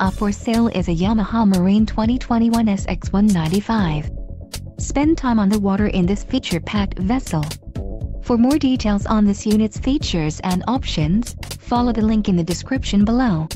Up for sale is a Yamaha Marine 2021 SX195. Spend time on the water in this feature-packed vessel. For more details on this unit's features and options, follow the link in the description below.